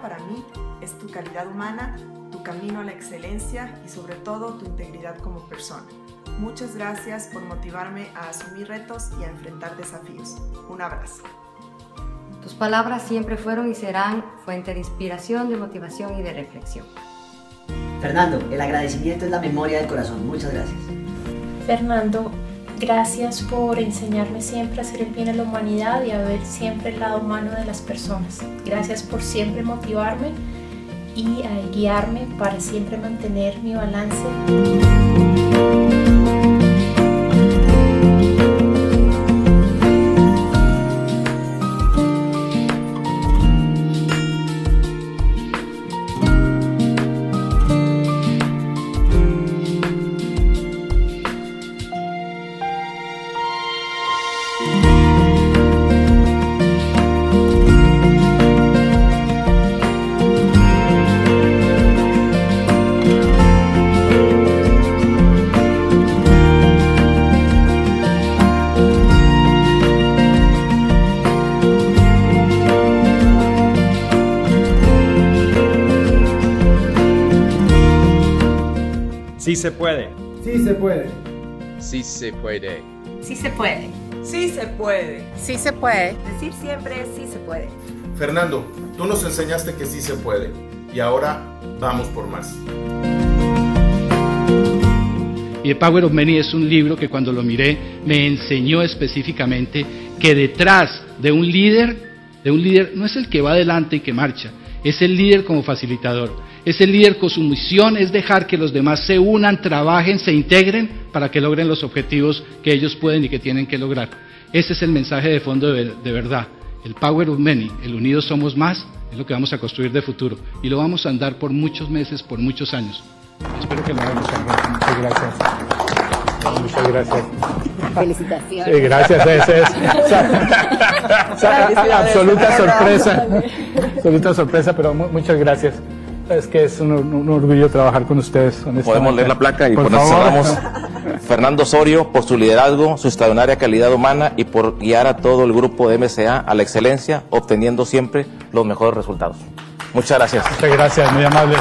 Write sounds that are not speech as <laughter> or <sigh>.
para mí es tu calidad humana, tu camino a la excelencia y sobre todo tu integridad como persona. Muchas gracias por motivarme a asumir retos y a enfrentar desafíos. Un abrazo. Tus palabras siempre fueron y serán fuente de inspiración, de motivación y de reflexión. Fernando, el agradecimiento es la memoria del corazón. Muchas gracias. Fernando, gracias por enseñarme siempre a hacer el bien a la humanidad y a ver siempre el lado humano de las personas. Gracias por siempre motivarme y a guiarme para siempre mantener mi balance. Sí se puede. Sí se puede. Sí se puede. Sí se puede. Sí se puede. Sí se puede. Decir siempre sí se puede. Fernando, tú nos enseñaste que sí se puede y ahora vamos por más. Y The Power of Many es un libro que cuando lo miré me enseñó específicamente que detrás de un líder, de un líder no es el que va adelante y que marcha, es el líder como facilitador. Es el líder con su misión, es dejar que los demás se unan, trabajen, se integren para que logren los objetivos que ellos pueden y que tienen que lograr. Ese es el mensaje de fondo de, verdad. El Power of Many, el Unidos Somos Más, es lo que vamos a construir de futuro. Y lo vamos a andar por muchos meses, por muchos años. Espero que lo hagamos. Muchas gracias. Muchas gracias. Felicitaciones. Sí, gracias. Es, es, <laughs> o sea, absoluta sorpresa. Absoluta sorpresa, pero mu- muchas gracias. Es que es un, un orgullo trabajar con ustedes. Podemos leer la placa y Por con eso favor. cerramos. Fernando Osorio, por su liderazgo, su extraordinaria calidad humana y por guiar a todo el grupo de MSA a la excelencia, obteniendo siempre los mejores resultados. Muchas gracias. Muchas gracias, muy amables.